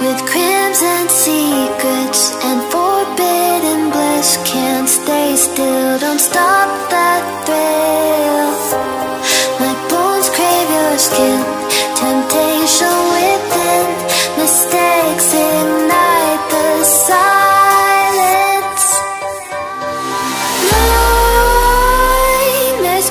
With crimson secrets and forbidden bliss Can't stay still, don't stop that thrill. My bones crave your skin. Temptation within Mistakes ignite the silence. Nightmares